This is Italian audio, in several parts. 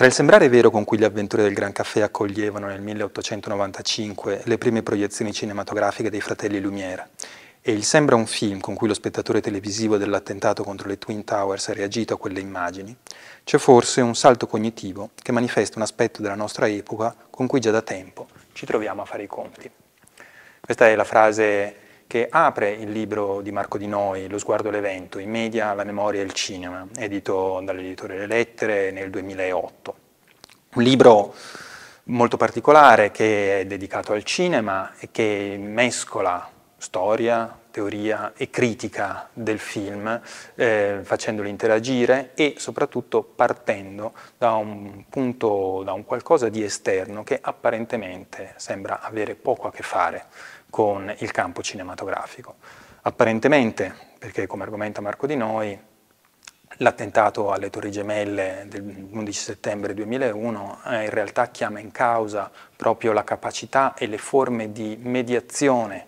Tra il sembrare vero con cui gli avventori del Gran Caffè accoglievano nel 1895 le prime proiezioni cinematografiche dei fratelli Lumière e il sembra un film con cui lo spettatore televisivo dell'attentato contro le Twin Towers ha reagito a quelle immagini, c'è forse un salto cognitivo che manifesta un aspetto della nostra epoca con cui già da tempo ci troviamo a fare i conti. Questa è la frase che apre il libro di Marco Di Noi, Lo sguardo all'evento, i media, la memoria e il cinema, edito dall'editore Le Lettere nel 2008. Un libro molto particolare che è dedicato al cinema e che mescola storia, teoria e critica del film, eh, facendolo interagire e soprattutto partendo da un punto, da un qualcosa di esterno che apparentemente sembra avere poco a che fare con il campo cinematografico. Apparentemente, perché come argomenta Marco Di Noi, l'attentato alle Torri Gemelle dell'11 settembre 2001 eh, in realtà chiama in causa proprio la capacità e le forme di mediazione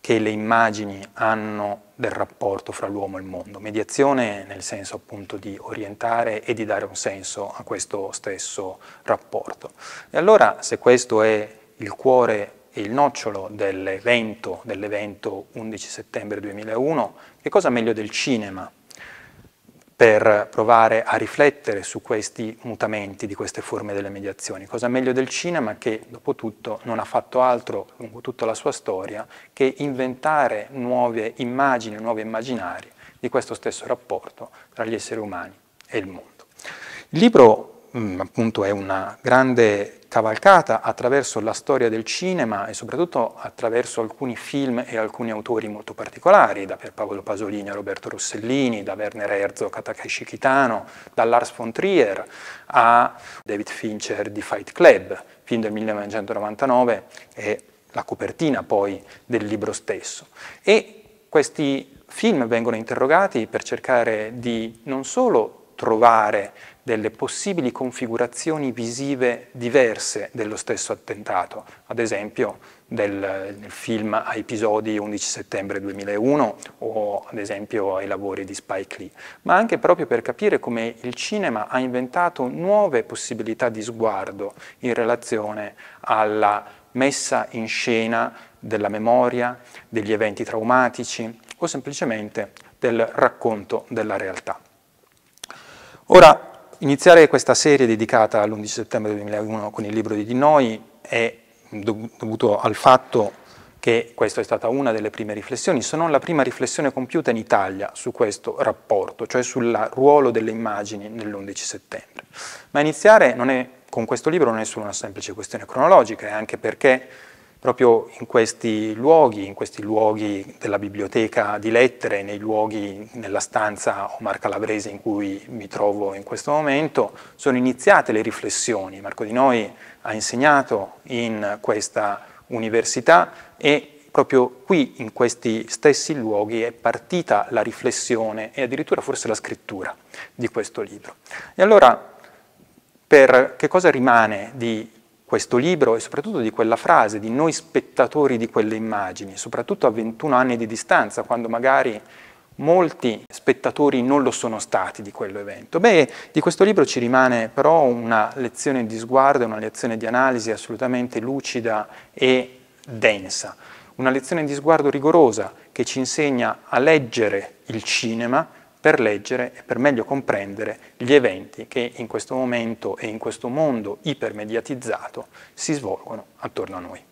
che le immagini hanno del rapporto fra l'uomo e il mondo. Mediazione nel senso appunto di orientare e di dare un senso a questo stesso rapporto. E allora se questo è il cuore il nocciolo dell'evento, dell'evento 11 settembre 2001, che cosa meglio del cinema per provare a riflettere su questi mutamenti di queste forme delle mediazioni? Cosa meglio del cinema che, dopo tutto, non ha fatto altro lungo tutta la sua storia che inventare nuove immagini, nuovi immaginari di questo stesso rapporto tra gli esseri umani e il mondo. Il libro, mm, appunto, è una grande cavalcata attraverso la storia del cinema e soprattutto attraverso alcuni film e alcuni autori molto particolari, da Pierpaolo Pasolini a Roberto Rossellini, da Werner Herzog a Takeshi Kitano, da Lars von Trier a David Fincher di Fight Club, film del 1999 e la copertina poi del libro stesso. E questi film vengono interrogati per cercare di non solo trovare delle possibili configurazioni visive diverse dello stesso attentato, ad esempio del, del, film a episodi 11 settembre 2001 o ad esempio ai lavori di Spike Lee, ma anche proprio per capire come il cinema ha inventato nuove possibilità di sguardo in relazione alla messa in scena della memoria, degli eventi traumatici o semplicemente del racconto della realtà. Ora, Iniziare questa serie dedicata all'11 settembre 2001 con il libro di Di Noi è dovuto al fatto che questa è stata una delle prime riflessioni, se non la prima riflessione compiuta in Italia su questo rapporto, cioè sul ruolo delle immagini nell'11 settembre. Ma iniziare è, con questo libro non è solo una semplice questione cronologica, è anche perché proprio in questi luoghi, in questi luoghi della biblioteca di lettere, nei luoghi, nella stanza Omar Calabrese in cui mi trovo in questo momento, sono iniziate le riflessioni. Marco Di Noi ha insegnato in questa università e proprio qui, in questi stessi luoghi, è partita la riflessione e addirittura forse la scrittura di questo libro. E allora, per che cosa rimane di questo libro e soprattutto di quella frase, di noi spettatori di quelle immagini, soprattutto a 21 anni di distanza, quando magari molti spettatori non lo sono stati di quell'evento. Beh, di questo libro ci rimane però una lezione di sguardo, una lezione di analisi assolutamente lucida e densa, una lezione di sguardo rigorosa che ci insegna a leggere il cinema, per leggere e per meglio comprendere gli eventi che in questo momento e in questo mondo ipermediatizzato si svolgono attorno a noi.